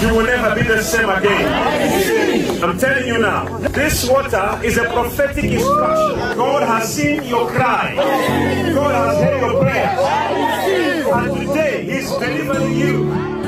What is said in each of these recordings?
you will never be the same again. I'm telling you now, this water is a prophetic instruction. God has seen your cry. God has heard your prayer. And today, He's delivering you.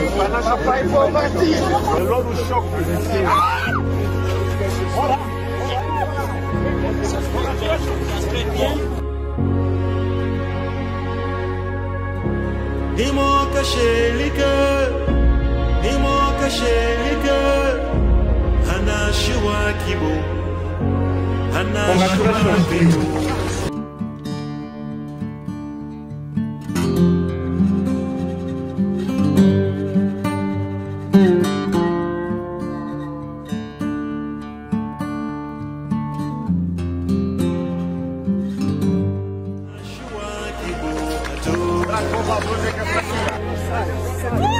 kibu hatuna The Lord will shock you. Nimo kashelika, nimo kashelika, anashua kibu, anashua kibu. Anashua Vamos lá, vamos ver que é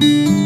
In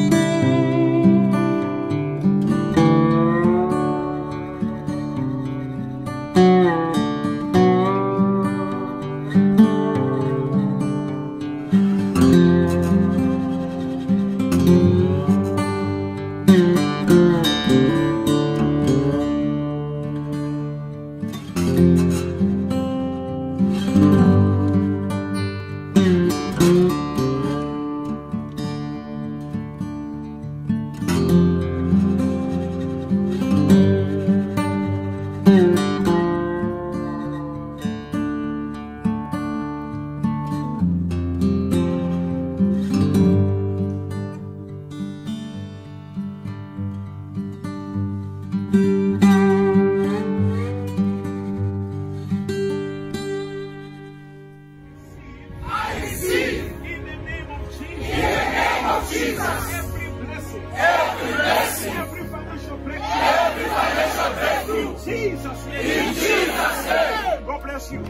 Jesus. Every blessing. Every blessing. Every financial breakthrough. Every financial breakthrough. In Jesus' name. In Jesus' name. God bless you.